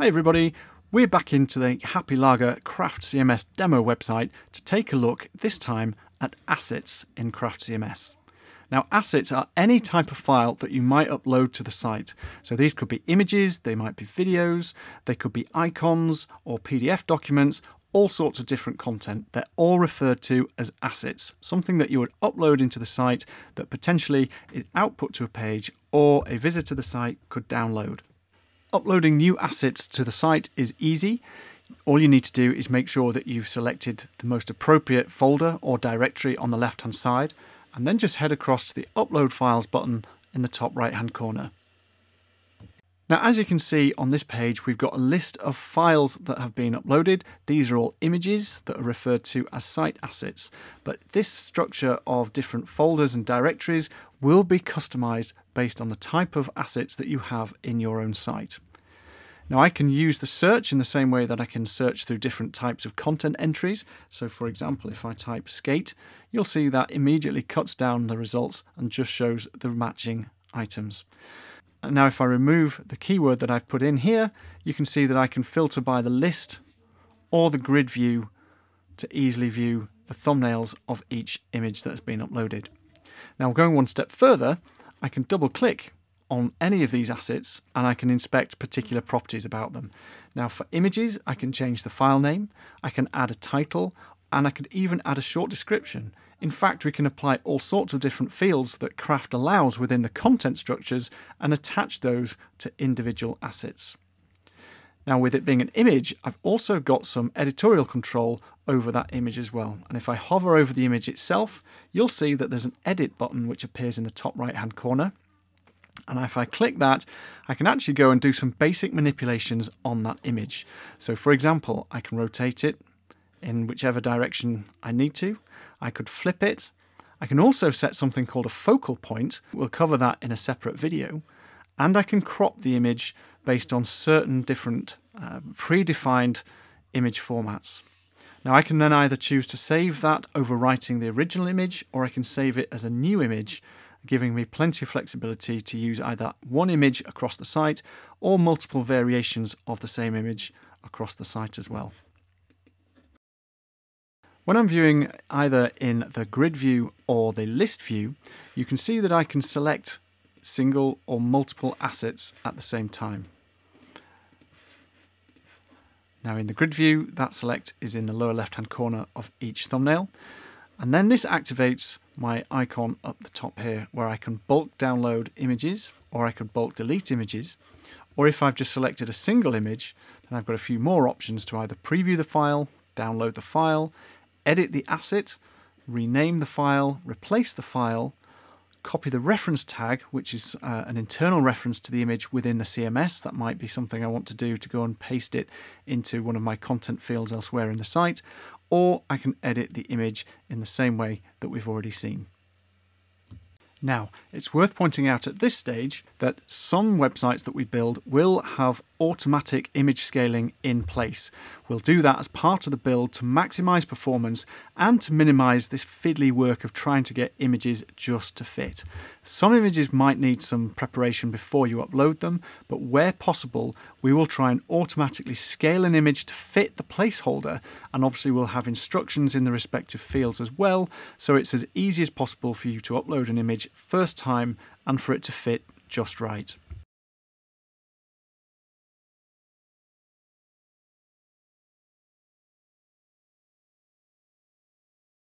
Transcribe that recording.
Hi everybody, we're back into the Happy Lager Craft CMS demo website to take a look this time at assets in Craft CMS. Now assets are any type of file that you might upload to the site. So these could be images, they might be videos, they could be icons or PDF documents, all sorts of different content. They're all referred to as assets, something that you would upload into the site that potentially is output to a page or a visitor to the site could download. Uploading new assets to the site is easy. All you need to do is make sure that you've selected the most appropriate folder or directory on the left hand side and then just head across to the Upload Files button in the top right hand corner. Now as you can see on this page we've got a list of files that have been uploaded. These are all images that are referred to as site assets but this structure of different folders and directories will be customized based on the type of assets that you have in your own site. Now I can use the search in the same way that I can search through different types of content entries. So for example, if I type skate, you'll see that immediately cuts down the results and just shows the matching items. Now if I remove the keyword that I've put in here, you can see that I can filter by the list or the grid view to easily view the thumbnails of each image that has been uploaded. Now going one step further, I can double click on any of these assets and I can inspect particular properties about them. Now for images, I can change the file name, I can add a title, and I could even add a short description. In fact, we can apply all sorts of different fields that Craft allows within the content structures and attach those to individual assets. Now with it being an image, I've also got some editorial control over that image as well. And if I hover over the image itself, you'll see that there's an edit button which appears in the top right hand corner. And if I click that, I can actually go and do some basic manipulations on that image. So for example, I can rotate it in whichever direction I need to. I could flip it. I can also set something called a focal point. We'll cover that in a separate video. And I can crop the image based on certain different uh, predefined image formats. Now I can then either choose to save that overwriting the original image or I can save it as a new image giving me plenty of flexibility to use either one image across the site or multiple variations of the same image across the site as well. When I'm viewing either in the grid view or the list view, you can see that I can select single or multiple assets at the same time. Now in the grid view, that select is in the lower left hand corner of each thumbnail. And then this activates my icon up the top here where I can bulk download images or I could bulk delete images. Or if I've just selected a single image, then I've got a few more options to either preview the file, download the file, edit the asset, rename the file, replace the file, copy the reference tag, which is uh, an internal reference to the image within the CMS. That might be something I want to do to go and paste it into one of my content fields elsewhere in the site, or I can edit the image in the same way that we've already seen. Now, it's worth pointing out at this stage that some websites that we build will have automatic image scaling in place. We'll do that as part of the build to maximize performance and to minimize this fiddly work of trying to get images just to fit. Some images might need some preparation before you upload them, but where possible, we will try and automatically scale an image to fit the placeholder, and obviously we'll have instructions in the respective fields as well, so it's as easy as possible for you to upload an image first time and for it to fit just right.